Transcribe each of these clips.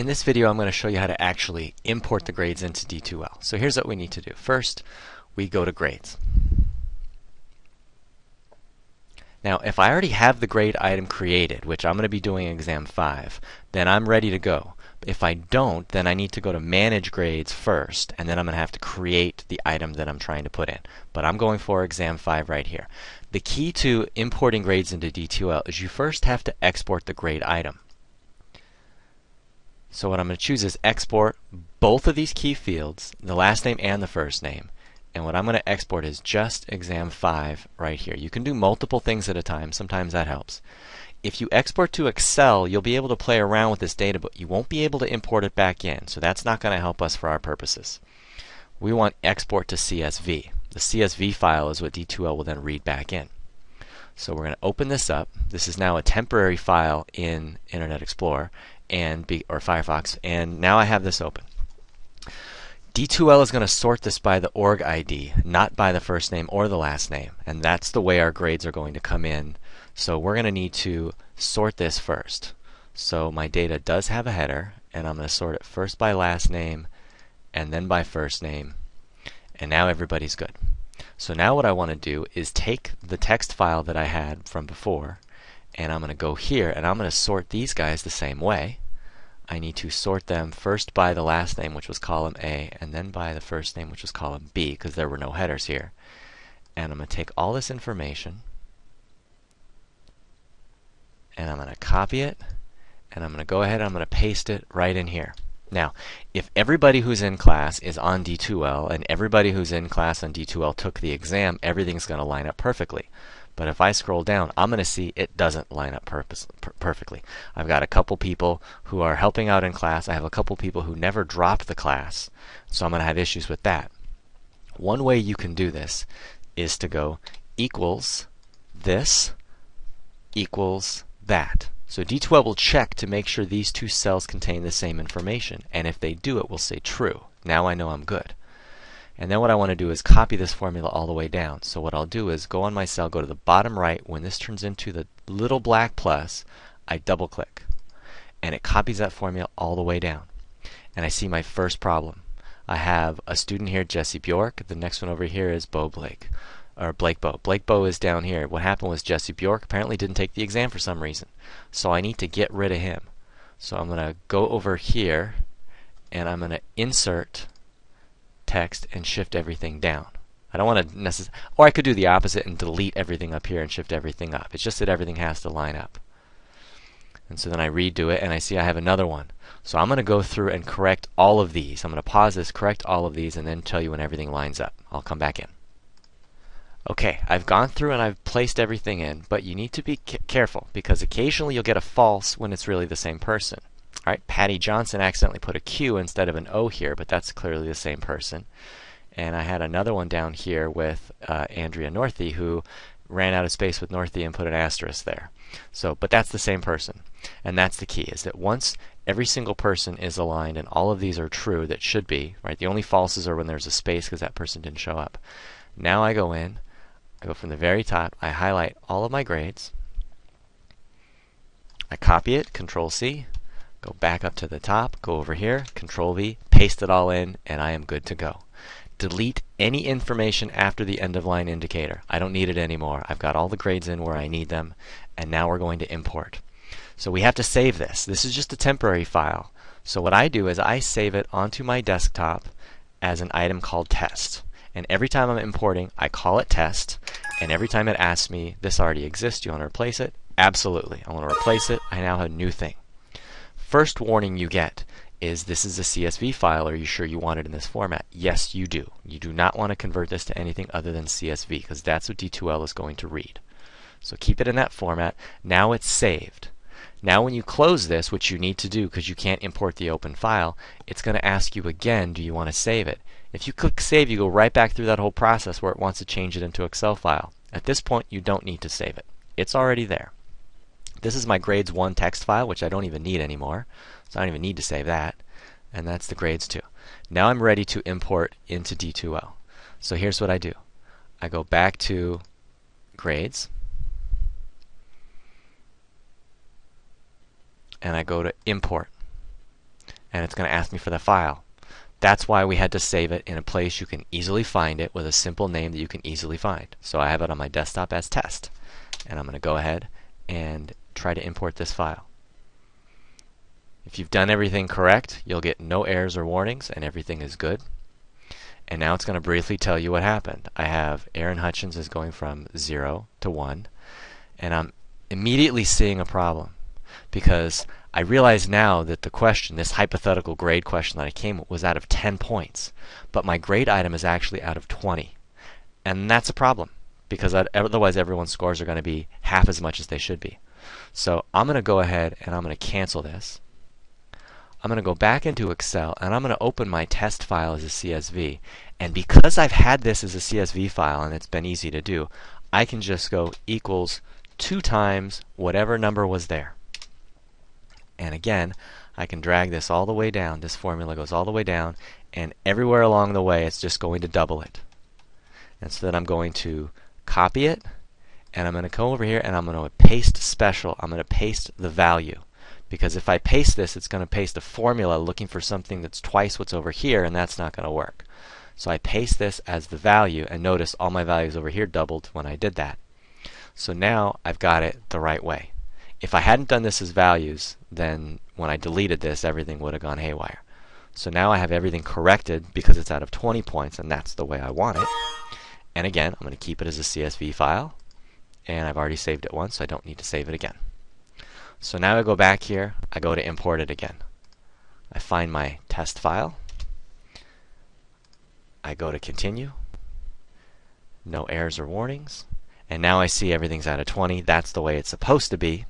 in this video I'm going to show you how to actually import the grades into D2L. So here's what we need to do. First, we go to grades. Now, if I already have the grade item created, which I'm going to be doing in exam 5, then I'm ready to go. If I don't, then I need to go to manage grades first, and then I'm going to have to create the item that I'm trying to put in. But I'm going for exam 5 right here. The key to importing grades into D2L is you first have to export the grade item. So what I'm going to choose is export both of these key fields, the last name and the first name. And what I'm going to export is just exam 5 right here. You can do multiple things at a time. Sometimes that helps. If you export to Excel, you'll be able to play around with this data, but you won't be able to import it back in. So that's not going to help us for our purposes. We want export to CSV. The CSV file is what D2L will then read back in. So we're going to open this up. This is now a temporary file in Internet Explorer and be, or Firefox, and now I have this open. D2L is going to sort this by the org ID, not by the first name or the last name. And that's the way our grades are going to come in. So we're going to need to sort this first. So my data does have a header, and I'm going to sort it first by last name and then by first name. And now everybody's good. So now what I want to do is take the text file that I had from before, and I'm going to go here, and I'm going to sort these guys the same way. I need to sort them first by the last name, which was column A, and then by the first name, which was column B, because there were no headers here. And I'm going to take all this information, and I'm going to copy it, and I'm going to go ahead and I'm going to paste it right in here. Now, if everybody who's in class is on D2L, and everybody who's in class on D2L took the exam, everything's going to line up perfectly. But if I scroll down, I'm going to see it doesn't line up purpose, per perfectly. I've got a couple people who are helping out in class. I have a couple people who never dropped the class. So I'm going to have issues with that. One way you can do this is to go equals this equals that. So D2L will check to make sure these two cells contain the same information. And if they do, it will say true. Now I know I'm good. And then what I want to do is copy this formula all the way down. So what I'll do is go on my cell, go to the bottom right. When this turns into the little black plus, I double click. And it copies that formula all the way down. And I see my first problem. I have a student here, Jesse Bjork. The next one over here is Bo Blake. Or Blake Bo. Is down here. What happened was Jesse Bjork apparently didn't take the exam for some reason. So I need to get rid of him. So I'm going to go over here and I'm going to insert text and shift everything down. I don't want to necessarily, or I could do the opposite and delete everything up here and shift everything up. It's just that everything has to line up. And so then I redo it and I see I have another one. So I'm going to go through and correct all of these. I'm going to pause this, correct all of these, and then tell you when everything lines up. I'll come back in. Okay, I've gone through and I've placed everything in, but you need to be careful because occasionally you'll get a false when it's really the same person. All right, Patty Johnson accidentally put a Q instead of an O here, but that's clearly the same person. And I had another one down here with uh, Andrea Northey who ran out of space with Northey and put an asterisk there. So, but that's the same person. And that's the key, is that once every single person is aligned and all of these are true that should be, right? The only falses are when there's a space because that person didn't show up. Now I go in, I go from the very top, I highlight all of my grades, I copy it, Control C, Go back up to the top, go over here, Control V, paste it all in, and I am good to go. Delete any information after the end of line indicator. I don't need it anymore. I've got all the grades in where I need them, and now we're going to import. So we have to save this. This is just a temporary file. So what I do is I save it onto my desktop as an item called test. And every time I'm importing, I call it test. And every time it asks me, this already exists, you want to replace it? Absolutely. I want to replace it. I now have a new thing first warning you get is this is a CSV file. Are you sure you want it in this format? Yes, you do. You do not want to convert this to anything other than CSV because that's what D2L is going to read. So keep it in that format. Now it's saved. Now when you close this, which you need to do because you can't import the open file, it's going to ask you again, do you want to save it? If you click save, you go right back through that whole process where it wants to change it into Excel file. At this point, you don't need to save it. It's already there. This is my grades 1 text file, which I don't even need anymore. So I don't even need to save that. And that's the grades 2. Now I'm ready to import into D2L. So here's what I do. I go back to grades. And I go to import. and it's going to ask me for the file. That's why we had to save it in a place you can easily find it with a simple name that you can easily find. So I have it on my desktop as test. And I'm going to go ahead and try to import this file. If you've done everything correct, you'll get no errors or warnings and everything is good. And now it's going to briefly tell you what happened. I have Aaron Hutchins is going from 0 to 1. And I'm immediately seeing a problem because I realize now that the question, this hypothetical grade question that I came with, was out of 10 points. But my grade item is actually out of 20. And that's a problem because otherwise everyone's scores are going to be half as much as they should be. So I'm going to go ahead and I'm going to cancel this. I'm going to go back into Excel and I'm going to open my test file as a CSV. And because I've had this as a CSV file and it's been easy to do, I can just go equals 2 times whatever number was there. And again, I can drag this all the way down. This formula goes all the way down, and everywhere along the way, it's just going to double it. And so then I'm going to copy it, and I'm going to come over here and I'm going to paste special. I'm going to paste the value. Because if I paste this, it's going to paste a formula looking for something that's twice what's over here, and that's not going to work. So I paste this as the value, and notice all my values over here doubled when I did that. So now I've got it the right way. If I hadn't done this as values, then when I deleted this, everything would have gone haywire. So now I have everything corrected because it's out of 20 points, and that's the way I want it. And again, I'm going to keep it as a CSV file. And I've already saved it once, so I don't need to save it again. So now I go back here, I go to import it again. I find my test file. I go to continue. No errors or warnings. And now I see everything's out of 20. That's the way it's supposed to be.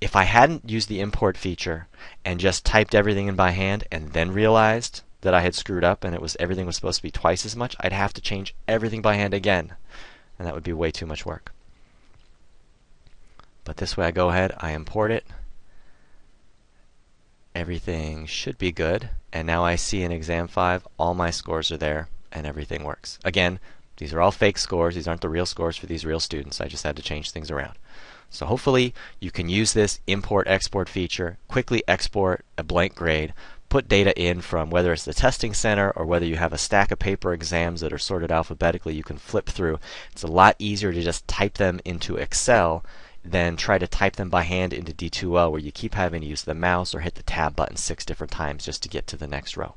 If I hadn't used the import feature and just typed everything in by hand and then realized that I had screwed up and it was everything was supposed to be twice as much, I'd have to change everything by hand again. And that would be way too much work. But this way I go ahead, I import it. Everything should be good. And now I see in exam 5, all my scores are there and everything works. Again, these are all fake scores. These aren't the real scores for these real students. I just had to change things around. So hopefully you can use this import-export feature, quickly export a blank grade, put data in from whether it's the testing center or whether you have a stack of paper exams that are sorted alphabetically you can flip through. It's a lot easier to just type them into Excel than try to type them by hand into D2L where you keep having to use the mouse or hit the tab button six different times just to get to the next row.